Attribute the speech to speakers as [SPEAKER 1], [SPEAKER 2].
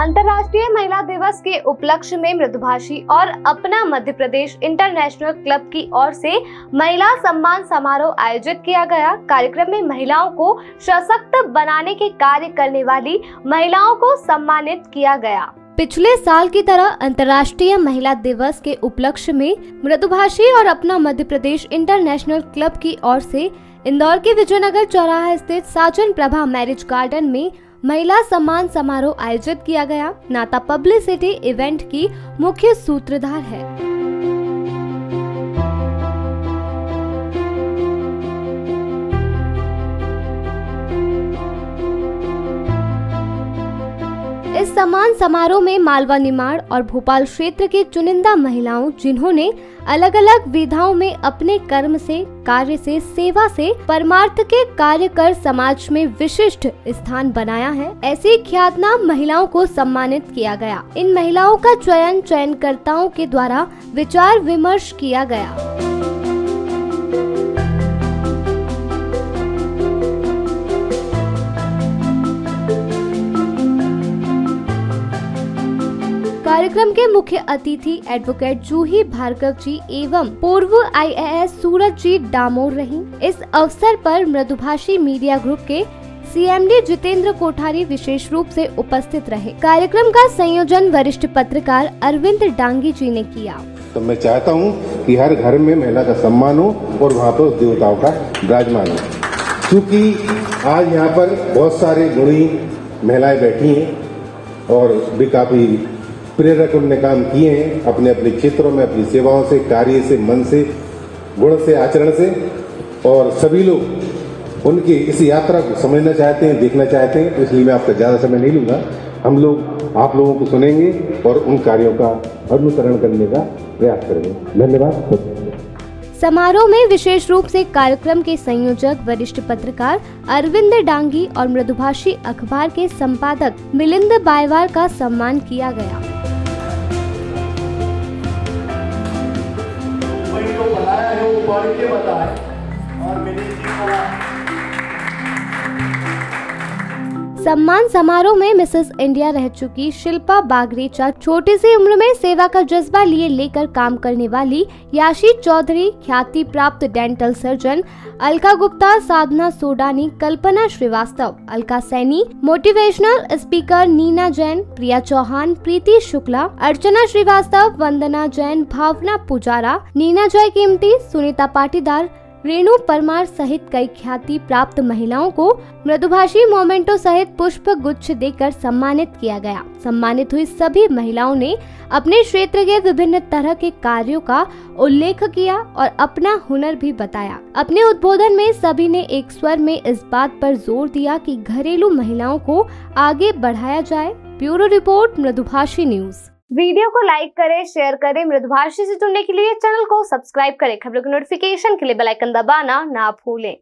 [SPEAKER 1] अंतर्राष्ट्रीय महिला दिवस के उपलक्ष्य में मृदुभाषी और अपना मध्य प्रदेश इंटरनेशनल क्लब की ओर से महिला सम्मान समारोह आयोजित किया गया। कार्यक्रम में महिलाओं को सशक्त बनाने के कार्य करने वाली महिलाओं को सम्मानित किया गया। पिछले साल की तरह अंतर्राष्ट्रीय महिला दिवस के उपलक्ष्य में मृदुभाषी और अपना मध्य प्रदेश इंटरनेशनल क्लब की ओर से इंदौर के विजयनगर चौराहा स्थित साजन प्रभा मैरिज गार्डन में महिला सम्मान समारोह आयोजित किया गया। नाता पब्लिसिटी इवेंट की मुख्य सूत्रधार है। इस सम्मान समारोह में मालवा निमाड़ और भोपाल क्षेत्र के चुनिंदा महिलाओं, जिन्होंने अलग अलग विधाओं में अपने कर्म से, कार्य से, सेवा से, परमार्थ के कार्य कर समाज में विशिष्ट स्थान बनाया है, ऐसी ख्यातनाम महिलाओं को सम्मानित किया गया। इन महिलाओं का चयन चयनकर्ताओं के द्वारा विचार विमर्श किया गया। कार्यक्रम के मुख्य अतिथि एडवोकेट जूही भार्गव जी एवं पूर्व आईएएस सूरज जी डामोर रही। इस अवसर पर मृदुभाषी मीडिया ग्रुप के सीएमडी जितेंद्र कोठारी विशेष रूप से उपस्थित रहे। कार्यक्रम का संयोजन वरिष्ठ पत्रकार अरविंद डांगी जी ने किया।
[SPEAKER 2] तो मैं चाहता हूँ कि हर घर में महिला का सम्मान हो और वहाँ पर देवताओं का विराजमान हो। क्योंकि आज यहाँ पर बहुत सारे गुणी महिलाएँ बैठी हैं और भी काफ़ी प्रेरक उनने काम किए हैं, अपने अपने क्षेत्रों में, अपनी सेवाओं से, कार्य से, मन से, गुण से, आचरण से। और सभी लोग उनकी इस यात्रा को समझना चाहते हैं, देखना चाहते हैं तो इसलिए मैं आपका ज़्यादा समय नहीं लूँगा। हम लोग, आप लोगों को सुनेंगे और उन कार्यों का अनुसरण करने का प्रयास करेंगे। धन्यवाद।
[SPEAKER 1] समारोह में विशेष रूप से कार्यक्रम के संयोजक, वरिष्ठ पत्रकार अरविंद डांगी और मृदुभाषी अखबार के संपादक मिलिंद बायवार का सम्मान किया गया।
[SPEAKER 3] पढ़ के बताए और मेरे जी
[SPEAKER 1] सम्मान समारोह में मिसेस इंडिया रह चुकी शिल्पा बागरेचा छोटी सी उम्र में सेवा का जज्बा लिए लेकर काम करने वाली याशी चौधरी, ख्याति प्राप्त dental surgeon, Alka Gupta, Sadhana Sodani, Kalpana Srivastava, Alka Saini, motivational speaker Neena Jain, Priya Chauhan, Preeti Shukla, Archana Srivastava, Vandana Jain, Bhavna Pujara, Neena Jai कीमती सुनीता पाटीदार रेणु परमार सहित कई ख्याति प्राप्त महिलाओं को मृदुभाषी मोमेंटो सहित पुष्प गुच्छ देकर सम्मानित किया गया। सम्मानित हुई सभी महिलाओं ने अपने क्षेत्र के विभिन्न तरह के कार्यों का उल्लेख किया और अपना हुनर भी बताया। अपने उद्बोधन में सभी ने एक स्वर में इस बात पर ज़ोर दिया कि घरेलू महिलाओं को आगे बढ़ाया जाए। Bureau report, Mridubhashi news. Video को लाइक करें, शेयर करें, मृदुभाषी से जुड़ने के लिए चैनल को सब्सक्राइब करें। खबरों के नोटिफिकेशन के लिए बेल आइकन दबाना ना भूलें।